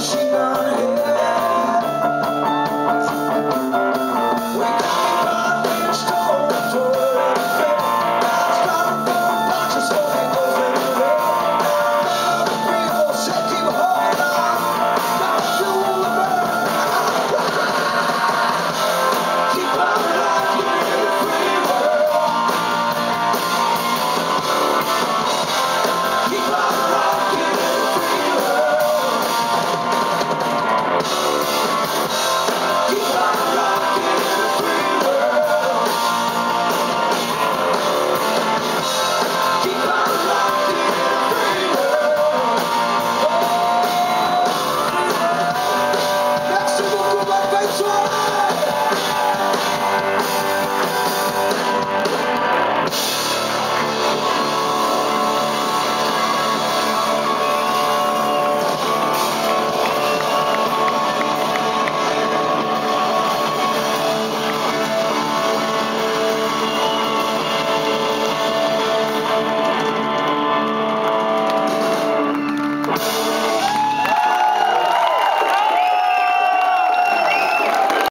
she gonna